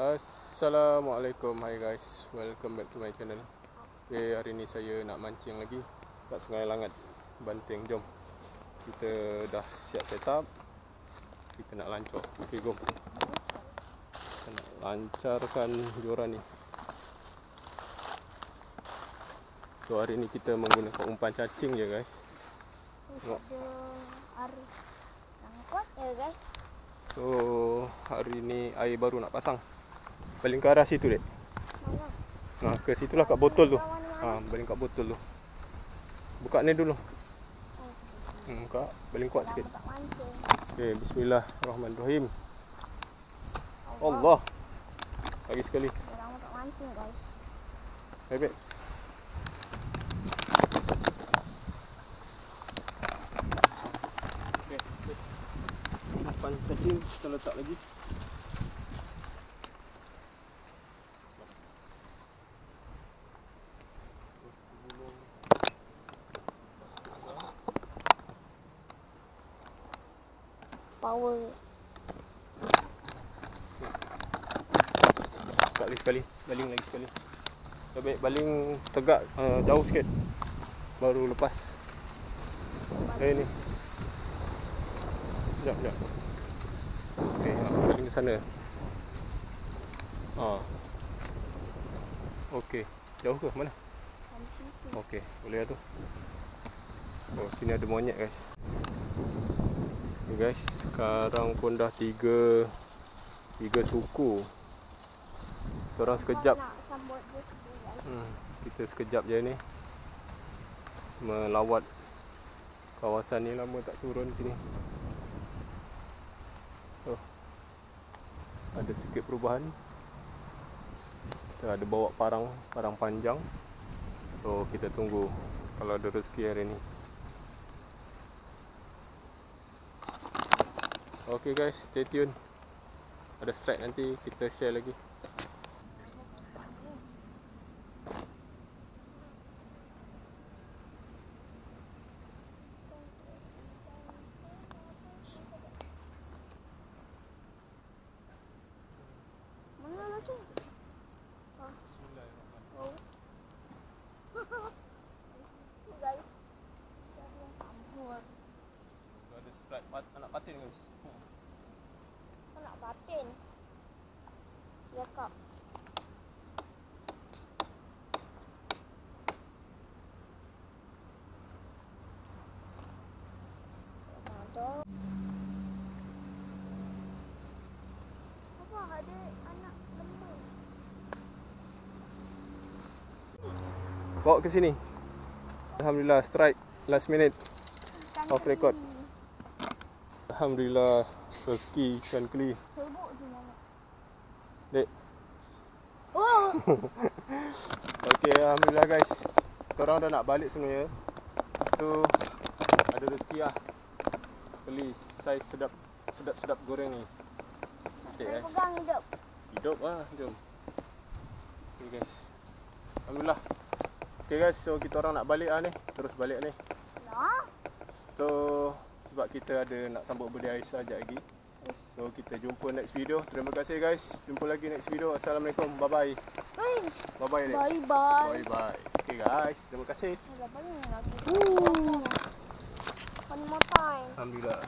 Assalamualaikum Hai guys. Welcome back to my channel. Okay hari ni saya nak mancing lagi Kat Sungai Langat Banting jom. Kita dah siap set up. Kita nak lancor. Okay go. Kita nak lancarkan joran ni. So hari ni kita menggunakan umpan cacing je guys. Tengok. Air yang kuat ya guys. So hari ni air baru nak pasang Paling ke arah situ dek Mana? Nah ke situlah kat botol tu? Ha, baling kat botol tu. Buka ni dulu. Hmm, buka. Baling kuat sikit. Tak mancing. Okey, bismillahirrahmanirrahim. Allah. Lagi sekali. Orang tak mancing guys. Baik, baik. Okey, cacing kita letak lagi. Power. Buka lagi sekali. Baling lagi sekali. Baik, baik. Baling tegak uh, jauh sikit. Baru lepas. Eh ni. Sekejap, sekejap. Okey, ha, baling ke sana. Ha. Okey. Jauh ke? Mana? Okey, boleh lah tu. Oh, sini ada monyet guys. Okay, guys, sekarang pun dah tiga tiga suku. Kita orang sekejap. Hmm, kita sekejap je ni melawat kawasan ni lama tak turun sini. Oh. Ada sikit perubahan. Kita ada bawa parang parang panjang. So kita tunggu kalau ada rezeki hari ni. Okay guys, stay tune. Ada strike nanti kita share lagi. Mana lah tu? Ah. Oh. Tu, guys. Kita ada yang sambut. Ada strike anak patin guys. Kau nak batin. Ya kak. Ada. Apa ada anak lembu? Bawa ke sini. Alhamdulillah strike last minute. Off record. Alhamdulillah rezeki ikan keli. Dek. Oh, Okey alhamdulillah guys. Kita orang dah nak balik sebenarnya. Lepas tu ada rezeki lah. Keli saiz sedap sedap sedap goreng ni. Okey guys. pegang hidup. Hidup lah jom. Okey guys. Alhamdulillah. Okey guys, so kita orang nak balik lah ni. Terus balik ni. So sebab kita ada nak sambut birthday Aisyah sekejap lagi. So kita jumpa next video. Terima kasih guys. Jumpa lagi next video. Assalamualaikum. Bye bye. hey, Bye bye. Dek. bye bye. Bye bye. Okay guys. Terima kasih. One more time. Alhamdulillah.